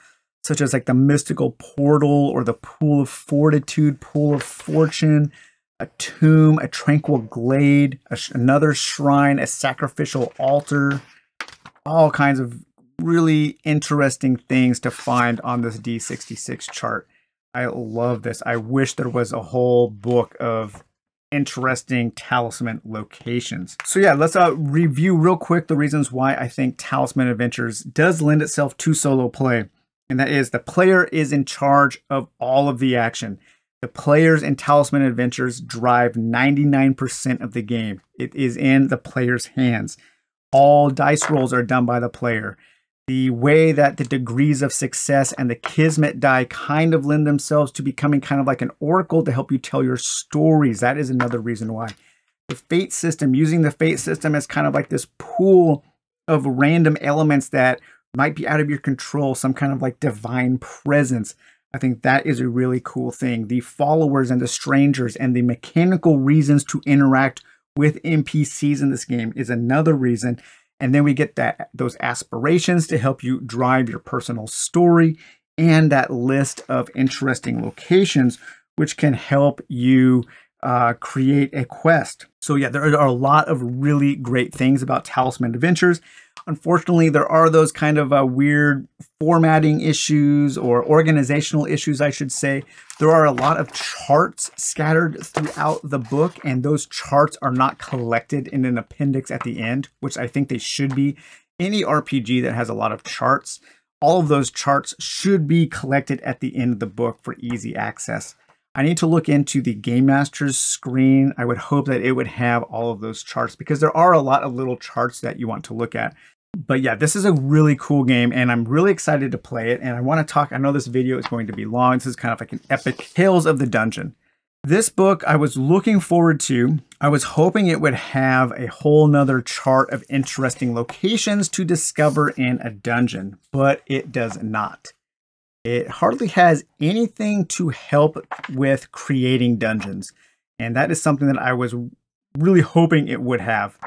Speaker 1: such as like the mystical portal or the pool of fortitude, pool of fortune, a tomb, a tranquil glade, a sh another shrine, a sacrificial altar, all kinds of really interesting things to find on this D66 chart. I love this. I wish there was a whole book of interesting talisman locations. So yeah, let's uh, review real quick the reasons why I think Talisman Adventures does lend itself to solo play and that is the player is in charge of all of the action. The players in Talisman Adventures drive 99% of the game. It is in the player's hands. All dice rolls are done by the player. The way that the degrees of success and the Kismet die kind of lend themselves to becoming kind of like an oracle to help you tell your stories. That is another reason why. The fate system, using the fate system as kind of like this pool of random elements that might be out of your control, some kind of like divine presence. I think that is a really cool thing. The followers and the strangers and the mechanical reasons to interact with NPCs in this game is another reason. And then we get that those aspirations to help you drive your personal story and that list of interesting locations, which can help you uh, create a quest. So yeah, there are a lot of really great things about Talisman Adventures. Unfortunately, there are those kind of uh, weird formatting issues or organizational issues, I should say. There are a lot of charts scattered throughout the book, and those charts are not collected in an appendix at the end, which I think they should be. Any RPG that has a lot of charts, all of those charts should be collected at the end of the book for easy access. I need to look into the Game Master's screen. I would hope that it would have all of those charts because there are a lot of little charts that you want to look at. But yeah, this is a really cool game and I'm really excited to play it. And I want to talk, I know this video is going to be long. This is kind of like an epic Tales of the Dungeon. This book I was looking forward to. I was hoping it would have a whole nother chart of interesting locations to discover in a dungeon, but it does not. It hardly has anything to help with creating dungeons. And that is something that I was really hoping it would have.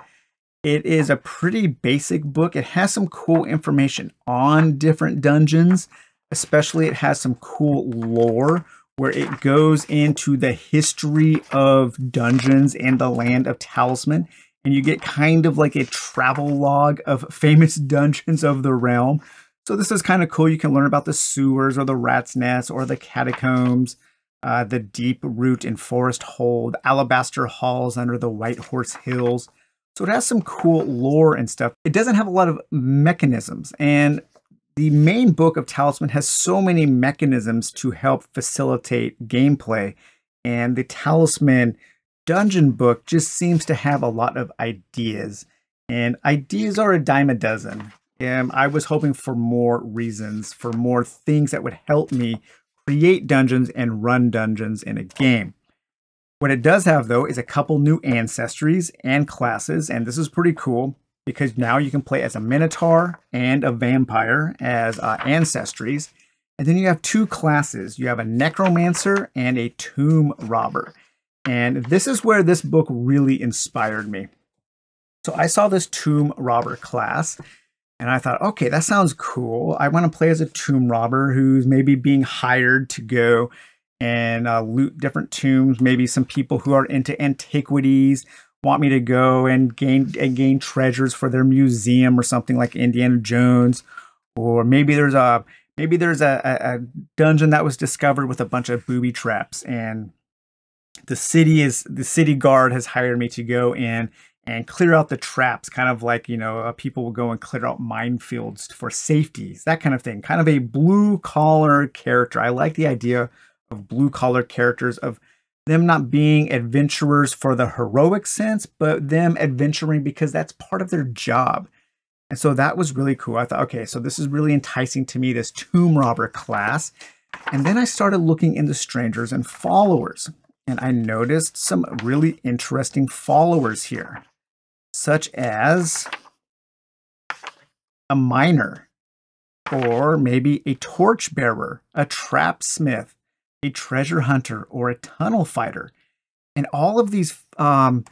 Speaker 1: It is a pretty basic book. It has some cool information on different dungeons. Especially it has some cool lore where it goes into the history of dungeons and the land of Talisman. And you get kind of like a travel log of famous dungeons of the realm. So this is kind of cool. You can learn about the sewers or the rat's nest or the catacombs, uh, the deep root and forest hold, alabaster halls under the White Horse Hills. So it has some cool lore and stuff. It doesn't have a lot of mechanisms. And the main book of Talisman has so many mechanisms to help facilitate gameplay. And the Talisman dungeon book just seems to have a lot of ideas. And ideas are a dime a dozen. And I was hoping for more reasons, for more things that would help me create dungeons and run dungeons in a game. What it does have, though, is a couple new ancestries and classes, and this is pretty cool because now you can play as a Minotaur and a Vampire as uh, ancestries. And then you have two classes. You have a Necromancer and a Tomb Robber. And this is where this book really inspired me. So I saw this Tomb Robber class, and I thought, okay, that sounds cool. I want to play as a tomb robber who's maybe being hired to go and uh, loot different tombs. Maybe some people who are into antiquities want me to go and gain and gain treasures for their museum or something like Indiana Jones, or maybe there's a maybe there's a, a, a dungeon that was discovered with a bunch of booby traps and the city is the city guard has hired me to go in and clear out the traps, kind of like, you know, uh, people will go and clear out minefields for safeties, that kind of thing. Kind of a blue collar character. I like the idea of blue collar characters, of them not being adventurers for the heroic sense, but them adventuring because that's part of their job. And so that was really cool. I thought, okay, so this is really enticing to me, this tomb robber class. And then I started looking into strangers and followers. And I noticed some really interesting followers here such as a miner, or maybe a torchbearer, a trap smith, a treasure hunter, or a tunnel fighter. And all of these um,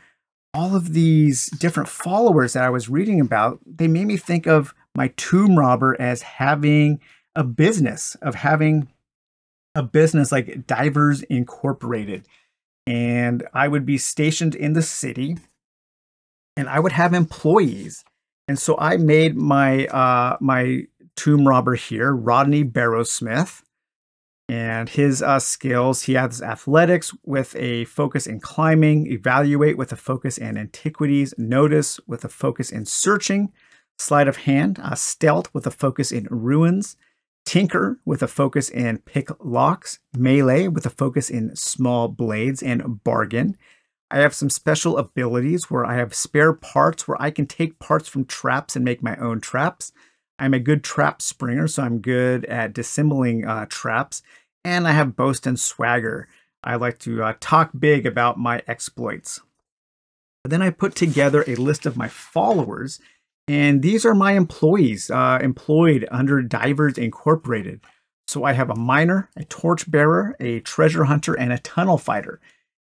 Speaker 1: all of these different followers that I was reading about, they made me think of my tomb robber as having a business, of having a business like Divers Incorporated. And I would be stationed in the city and I would have employees. And so I made my uh, my tomb robber here, Rodney Barrowsmith, and his uh, skills. He has athletics with a focus in climbing, evaluate with a focus in antiquities, notice with a focus in searching, sleight of hand, uh, stealth with a focus in ruins, tinker with a focus in pick locks, melee with a focus in small blades, and bargain. I have some special abilities where I have spare parts where I can take parts from traps and make my own traps. I'm a good trap springer, so I'm good at dissembling uh, traps. And I have boast and swagger. I like to uh, talk big about my exploits. But then I put together a list of my followers, and these are my employees uh, employed under Divers Incorporated. So I have a miner, a torchbearer, a treasure hunter, and a tunnel fighter.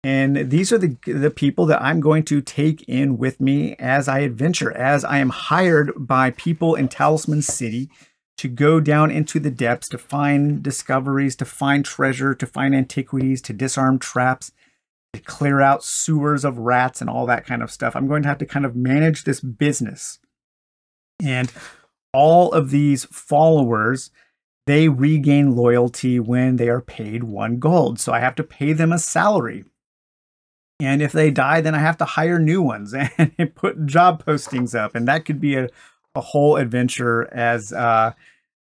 Speaker 1: And these are the, the people that I'm going to take in with me as I adventure, as I am hired by people in Talisman City to go down into the depths to find discoveries, to find treasure, to find antiquities, to disarm traps, to clear out sewers of rats and all that kind of stuff. I'm going to have to kind of manage this business. And all of these followers, they regain loyalty when they are paid one gold. So I have to pay them a salary. And if they die, then I have to hire new ones and put job postings up. And that could be a, a whole adventure as uh,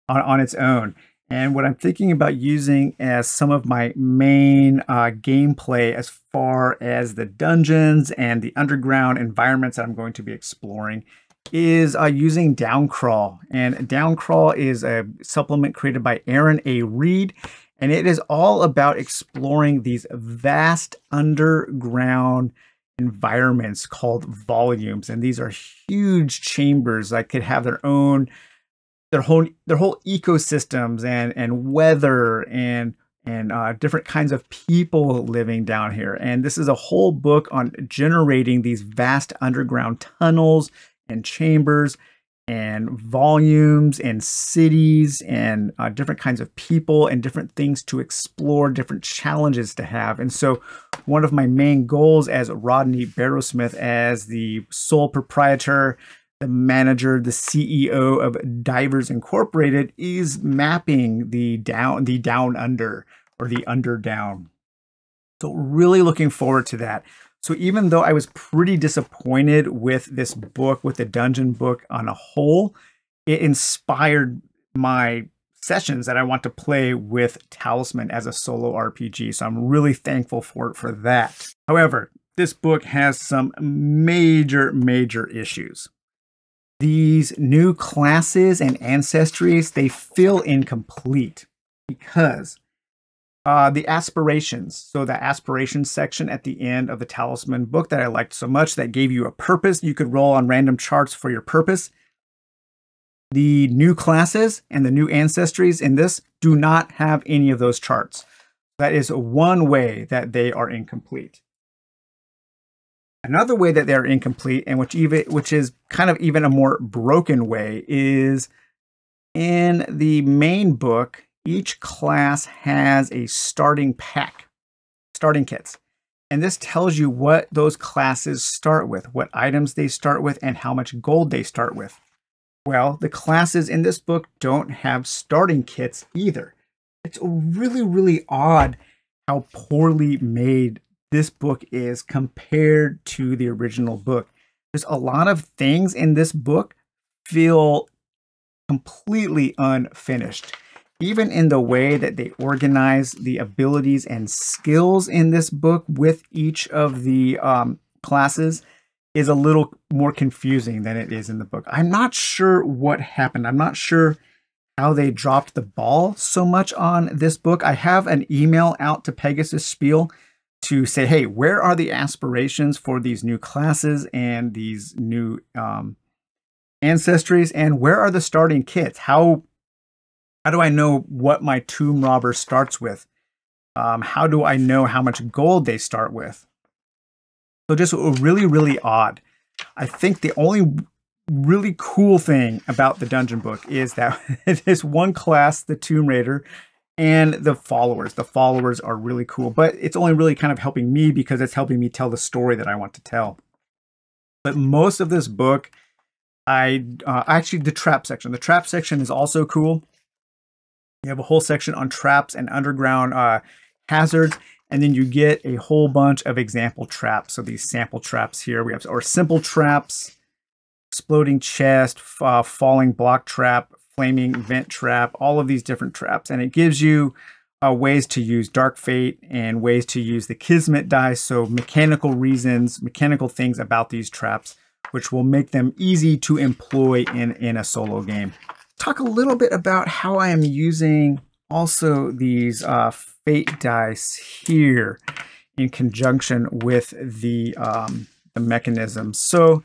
Speaker 1: on, on its own. And what I'm thinking about using as some of my main uh, gameplay as far as the dungeons and the underground environments that I'm going to be exploring is uh, using Downcrawl. And Downcrawl is a supplement created by Aaron A. Reed. And it is all about exploring these vast underground environments called volumes. And these are huge chambers that could have their own their whole their whole ecosystems and and weather and and uh, different kinds of people living down here. And this is a whole book on generating these vast underground tunnels and chambers and volumes and cities and uh, different kinds of people and different things to explore, different challenges to have. And so, one of my main goals as Rodney Barrowsmith, as the sole proprietor, the manager, the CEO of Divers Incorporated, is mapping the down, the down under or the under down. So, really looking forward to that. So even though I was pretty disappointed with this book, with the dungeon book on a whole, it inspired my sessions that I want to play with Talisman as a solo RPG. So I'm really thankful for it for that. However, this book has some major, major issues. These new classes and ancestries, they feel incomplete because uh, the aspirations. So the aspirations section at the end of the Talisman book that I liked so much that gave you a purpose. You could roll on random charts for your purpose. The new classes and the new ancestries in this do not have any of those charts. That is one way that they are incomplete. Another way that they're incomplete, and which even which is kind of even a more broken way, is in the main book each class has a starting pack, starting kits. And this tells you what those classes start with, what items they start with, and how much gold they start with. Well, the classes in this book don't have starting kits either. It's really, really odd how poorly made this book is compared to the original book. There's a lot of things in this book feel completely unfinished. Even in the way that they organize the abilities and skills in this book with each of the um, classes is a little more confusing than it is in the book. I'm not sure what happened. I'm not sure how they dropped the ball so much on this book. I have an email out to Pegasus Spiel to say, hey, where are the aspirations for these new classes and these new um, ancestries, and where are the starting kits? How how do I know what my tomb robber starts with? Um, how do I know how much gold they start with? So just really, really odd. I think the only really cool thing about the dungeon book is that it is one class, the Tomb Raider, and the followers. The followers are really cool, but it's only really kind of helping me because it's helping me tell the story that I want to tell. But most of this book, I uh, actually the trap section. The trap section is also cool. You have a whole section on traps and underground uh, hazards, and then you get a whole bunch of example traps. So these sample traps here we have, or simple traps, exploding chest, uh, falling block trap, flaming vent trap, all of these different traps. And it gives you uh, ways to use Dark Fate and ways to use the Kismet dice. So mechanical reasons, mechanical things about these traps, which will make them easy to employ in, in a solo game. Talk a little bit about how I am using also these uh, Fate dice here in conjunction with the, um, the mechanism. So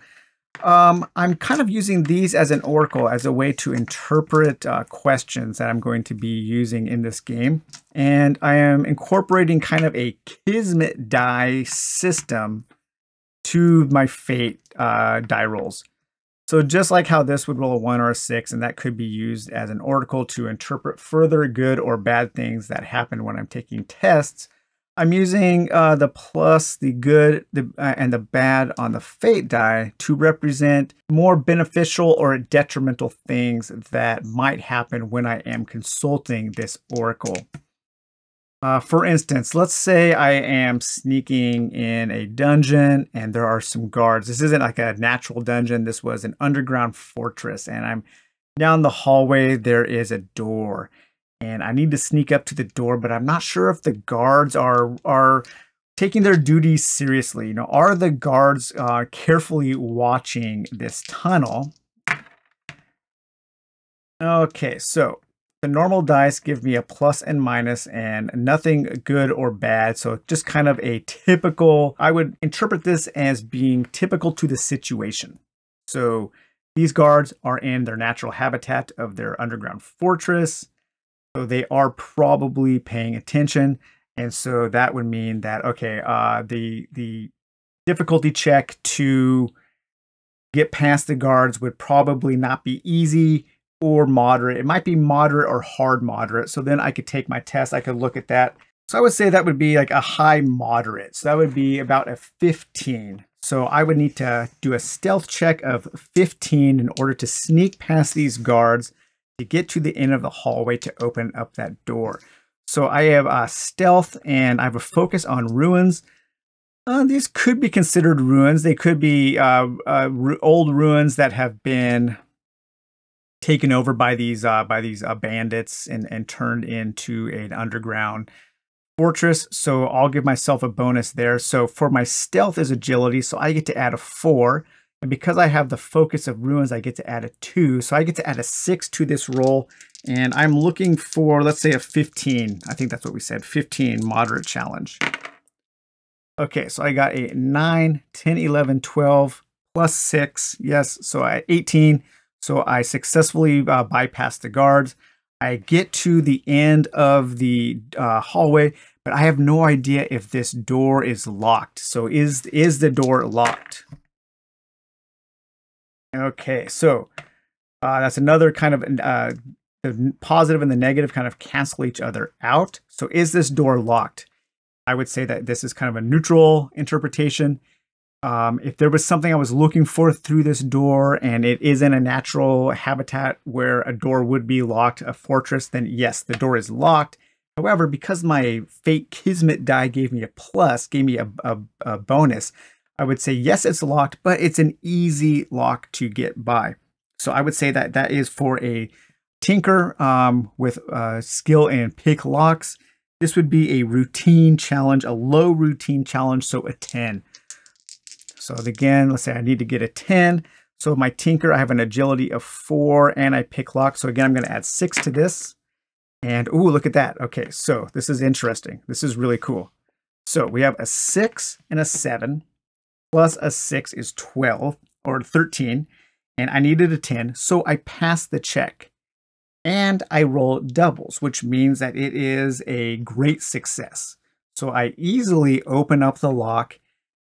Speaker 1: um, I'm kind of using these as an oracle as a way to interpret uh, questions that I'm going to be using in this game. And I am incorporating kind of a Kismet die system to my fate uh, die rolls. So just like how this would roll a 1 or a 6, and that could be used as an oracle to interpret further good or bad things that happen when I'm taking tests, I'm using uh, the plus, the good, the, uh, and the bad on the fate die to represent more beneficial or detrimental things that might happen when I am consulting this oracle. Uh, for instance, let's say I am sneaking in a dungeon and there are some guards. This isn't like a natural dungeon. This was an underground fortress and I'm down the hallway. There is a door and I need to sneak up to the door, but I'm not sure if the guards are are taking their duties seriously. You know, are the guards uh, carefully watching this tunnel? Okay, so the normal dice give me a plus and minus and nothing good or bad. So just kind of a typical, I would interpret this as being typical to the situation. So these guards are in their natural habitat of their underground fortress. So they are probably paying attention. And so that would mean that, okay, uh, the, the difficulty check to get past the guards would probably not be easy or moderate. It might be moderate or hard moderate. So then I could take my test. I could look at that. So I would say that would be like a high moderate. So that would be about a 15. So I would need to do a stealth check of 15 in order to sneak past these guards to get to the end of the hallway to open up that door. So I have a stealth and I have a focus on ruins. Uh, these could be considered ruins. They could be uh, uh old ruins that have been taken over by these uh, by these uh, bandits and and turned into an underground fortress. So I'll give myself a bonus there. So for my stealth is agility, so I get to add a four. And because I have the focus of ruins, I get to add a two. So I get to add a six to this roll. And I'm looking for, let's say a 15. I think that's what we said, 15 moderate challenge. Okay, so I got a 9, 10, 11, 12, plus 6. Yes, so I 18. So I successfully uh, the guards. I get to the end of the uh, hallway, but I have no idea if this door is locked. So is, is the door locked? Okay, so uh, that's another kind of uh, the positive and the negative kind of cancel each other out. So is this door locked? I would say that this is kind of a neutral interpretation. Um, if there was something I was looking for through this door and it is in a natural habitat where a door would be locked, a fortress, then yes, the door is locked. However, because my fake Kismet die gave me a plus, gave me a, a, a bonus, I would say yes, it's locked, but it's an easy lock to get by. So I would say that that is for a tinker um, with uh, skill and pick locks. This would be a routine challenge, a low routine challenge, so a 10. So again, let's say I need to get a 10. So my tinker, I have an agility of 4 and I pick lock. So again, I'm going to add 6 to this. And ooh, look at that. Okay, so this is interesting. This is really cool. So we have a 6 and a 7 plus a 6 is 12 or 13 and I needed a 10, so I passed the check. And I roll doubles, which means that it is a great success. So I easily open up the lock,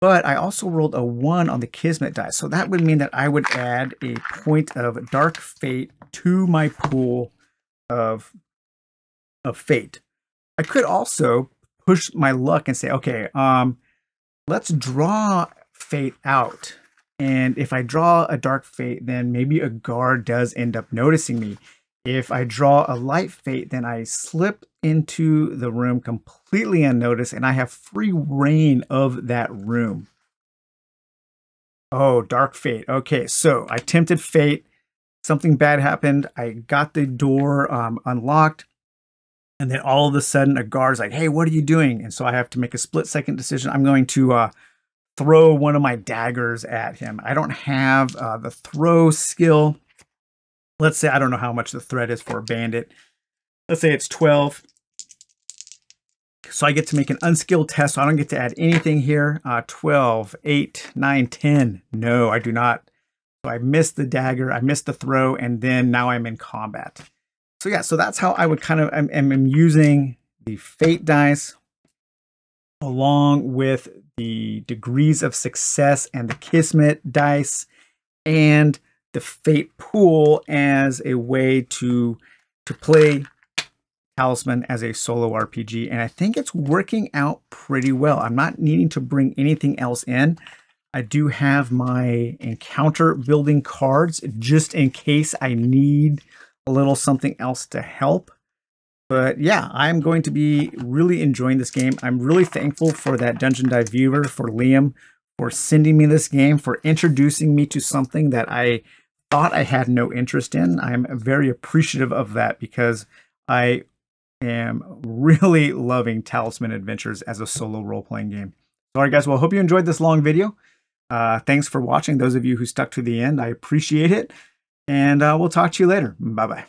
Speaker 1: but I also rolled a 1 on the Kismet die. So that would mean that I would add a point of Dark Fate to my pool of, of Fate. I could also push my luck and say, okay, um, let's draw Fate out and if I draw a dark fate, then maybe a guard does end up noticing me. If I draw a light fate, then I slip into the room completely unnoticed and I have free rein of that room. Oh, dark fate. Okay, so I tempted fate. Something bad happened. I got the door um, unlocked. And then all of a sudden, a guard's like, hey, what are you doing? And so I have to make a split second decision. I'm going to uh, throw one of my daggers at him. I don't have uh, the throw skill. Let's say I don't know how much the threat is for a bandit. Let's say it's 12. So I get to make an unskilled test. So I don't get to add anything here. Uh, 12, 8, 9, 10. No, I do not. So I missed the dagger. I missed the throw. And then now I'm in combat. So yeah, so that's how I would kind of, I'm, I'm using the fate dice along with the degrees of success and the Kismet dice and the Fate pool as a way to to play Talisman as a solo RPG. And I think it's working out pretty well. I'm not needing to bring anything else in. I do have my encounter building cards just in case I need a little something else to help. But yeah, I'm going to be really enjoying this game. I'm really thankful for that Dungeon Dive viewer, for Liam, for sending me this game, for introducing me to something that I thought I had no interest in. I'm very appreciative of that because I am really loving Talisman Adventures as a solo role-playing game. All right, guys, well, I hope you enjoyed this long video. Uh, thanks for watching. Those of you who stuck to the end, I appreciate it. And uh, we'll talk to you later. Bye-bye.